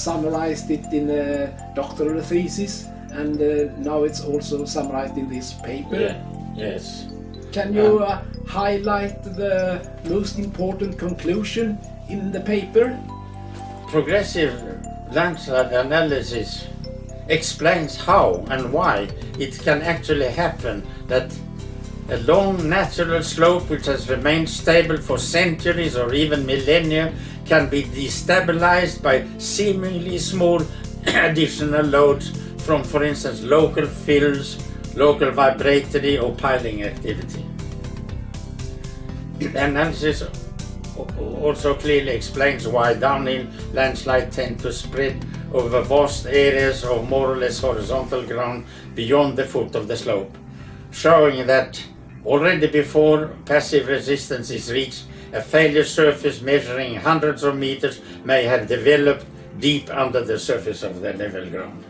summarized it in a doctoral thesis, and uh, now it's also summarized in this paper. Yeah. Yes. Can you uh, highlight the most important conclusion in the paper? Progressive landslide analysis explains how and why it can actually happen that a long natural slope which has remained stable for centuries or even millennia can be destabilized by seemingly small additional loads from, for instance, local fills, local vibratory or piling activity. The analysis also clearly explains why downhill landslides tend to spread over vast areas of more or less horizontal ground beyond the foot of the slope, showing that already before passive resistance is reached, a failure surface measuring hundreds of meters may have developed deep under the surface of the level ground.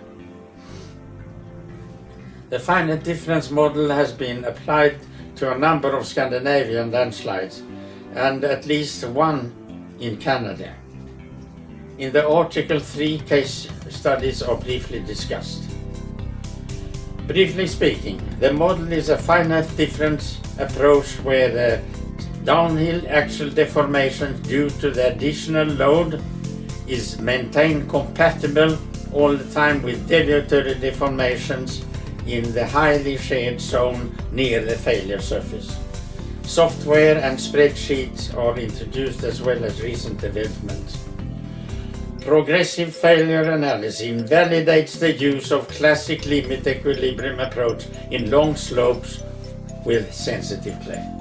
The finite difference model has been applied to a number of Scandinavian landslides and at least one in Canada. In the article, three case studies are briefly discussed. Briefly speaking, the model is a finite difference approach where the downhill axial deformation due to the additional load is maintained compatible all the time with deviatoric deformations in the highly sheared zone near the failure surface. Software and spreadsheets are introduced as well as recent developments. Progressive failure analysis validates the use of classic limit equilibrium approach in long slopes with sensitive clay.